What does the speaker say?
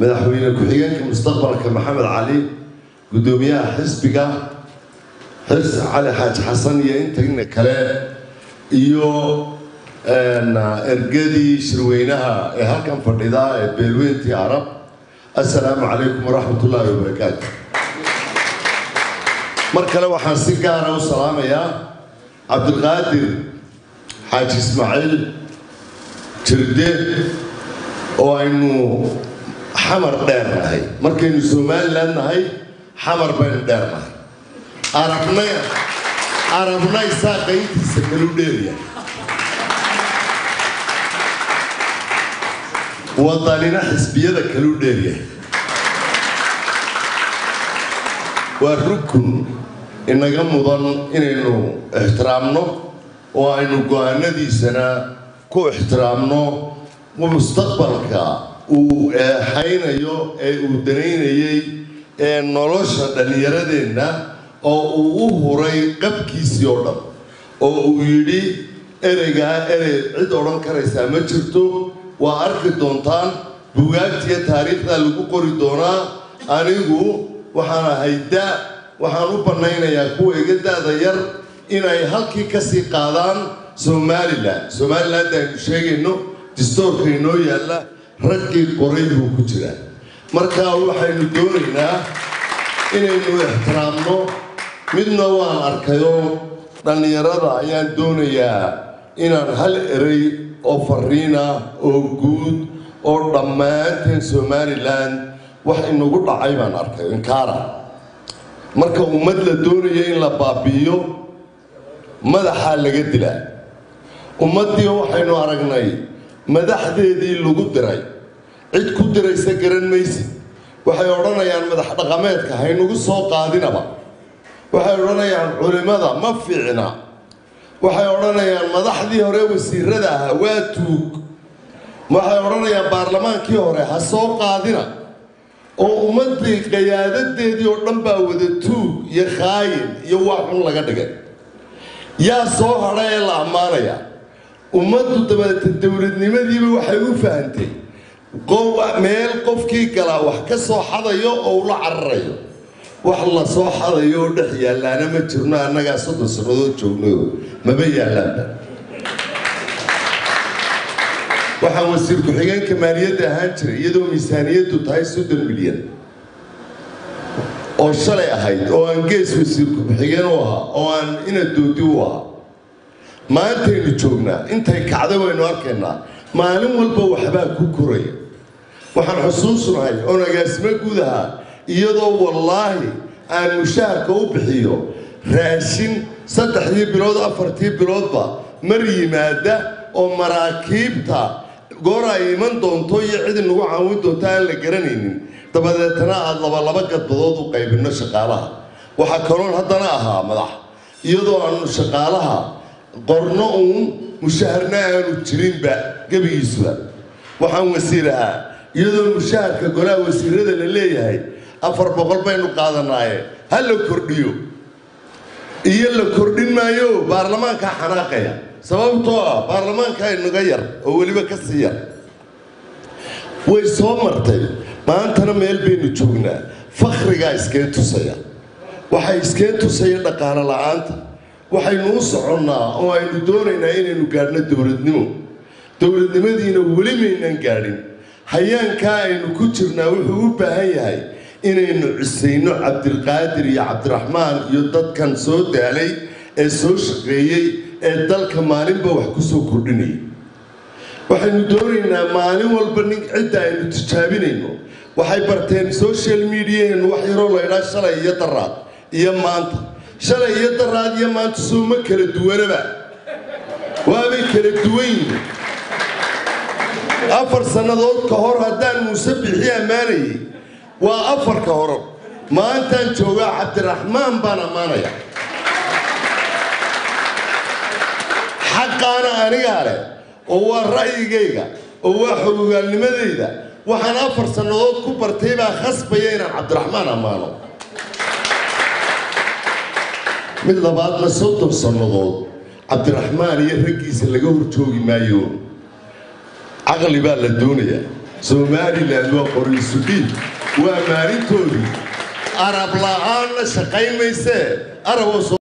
madaxweyne ku-xigeenka mustaqbalka maxamed cali guddoomiyaha xisbiga xirsi cali xaaji xasan iyo intagna kale iyo ergadii shirweynaha ee halkan fadhida ee beelweyntii arab. Assalaamu calaykum waraxmat ullaahi wabarakaatu mar kale waxaan si gaara u salaamayaa cabdilqaadir xaaji ismaaciil jirde oo aynu xamar dheer nahay. Markaynu somalilan nahay xamar baynu dheer nahay. Arabna arabna isaa qayntiisa kalu dheerya wadanina xisbiyada kalu dheeryahay waa rukun inaga mudan inaynu ixtiraamno oo aynu go'aanadiisana ku ixtiraamno mustaqbalka uu eexaynayo ee uu danaynayay ee nolosha dhallinyaradeenna oo uu u huray qabkiisii oo dhan oo uu yidhi ereygaa erey cid odhan karaysaa ma jirto. Waa arki doontaan bugaagtiyo taariikhdaa lagu qori doonaa. Anigu waxaan ahay da waxaan u bannaynayaa kuwa iga da-da yar inay halkii ka sii qaadaan somalilan somaliland aynu sheegayno distoorka inoo yaalla raggii qoray buu ku jiraa. Marka waxaynu doonaynaa inaynu ixtiraamno midna waan arkayo dhallinyarada ayaan doonayaa inaan hal erey oo fariina oo guud oo dhammaanteen somalilan wax inagu dhacay baan arkay inkaara marka ummad la doonayo in la baabi'iyo madaxaa laga dilaa. Ummaddii waxaynu aragnay madaxdeedii lagu diray. Cid ku diraysa garan maysid waxay odhanayaan madax dhaqameedka haynagu soo qaadinaba. Waxay odhanayaan culimmada ma fiicna. Waxay odhanayaan madaxdii hore wasiirada ahaa waa tuug. Waxay odhanayaan baarlamaankii hore ha soo qaadina. Oo ummaddii qayaadadeedii oo dhan baa wada tuug iyo khaayin iyo wax xun laga dhigay. Yaa soo hadha ee la ammaanaya ummaddu dabeeta dowladnimadiiba waxay u fahantay meel qofkii galaa wax ka soo xadayo oo ula cararayo. Wax la soo xadayo oo dhex yaallaana ma jirno annagaa soddon sannadood joognayo maba yaallaanba. Waxaan wasiir ku-xigeenka maaliyadda ahaan jiray iyadoo miisaaniyaddu tahay soddon milyan. Oo shalay ahayd oo aan gees wasiir ku-xigeen u ahaa oo aan ina doodi u ahaa maantaynu joognaa intay kacda waynu arkaynaa. Maalin walba waxbaa ku koraya waxaan xusuusnahay oon agaasimo guud ahaa iyadoo wallaahi aan mushaharka u bixiyo. Raashin saddexdii bilood afartii biloodba mar yimaada oo maraakiibta goor ay iman doonto iyo cid inagu caawin doonto aan la garanaynin. Dabadeetana aada labalaba gadbadood u qaybinno shaqaalaha. Waxaa kaloon haddana ahaa madax. Iyadoo aanu shaqaalaha qorno uun mushaharna aanu jirinba gebigiisuba waxaan wasiir ahaa iyadoo mushaharka golaha wasiirada la leeyahay afar boqol baynu qaadanaaye. Ha la kordhiyo. Iyo la kordhin maayo baarlamaankaa xanaaqaya. Sababtoo ah baarlamaankaa inaga yar oo weliba ka sii yar. Way soo martay. Maantana meel baynu joognaa. Fakhrigaa iskeen tusaya. Waxay iskeen tusaya dhaqaalo la'aanta waxaynu u soconnaa oo aynu doonaynaa inaynu gaadhno dowladnimo. Dowladnimadiina weli maynaan gaadhin. Hayaankaa aynu ku jirnaa wuxuu u baahan yahay inaynu cisayno cabdilqaadir iyo cabdiraxmaan iyo dadkan soo daalay ee soo shaqeeyey ee dalka maalinba wax ku soo kordhinayay. Waxaynu doonaynaa maalin walba nin cidda aynu tijaabinayno. Waxay barteen social mediaenu wax yaroo laydhaa shalay iyo daraad iyo maanta shalay iyo daraad iyo maanta ma kala duwanaba. Waabay kala duwan yihiin afar sannadood ka hor haddaan muuse bixi ammaanayay waa afarka hore maantaan joogaa cabdiraxmaan baan ammaanaya xaqaana anigaa leh oo waa ra'yigayga oo waa xogogaalnimadayda waxaan afar sannadood ku bartay baa khasbaya inaan cabdiraxmaan ammaano mid labaadna soddon sannadood cabdiraxmaan iyo raggiisa laga horjoogi maayo. Caqli baa la doonayaa somalilan waa qoriisudhiib waa maalintoodii arab la'aanna shaqayn maysee araboo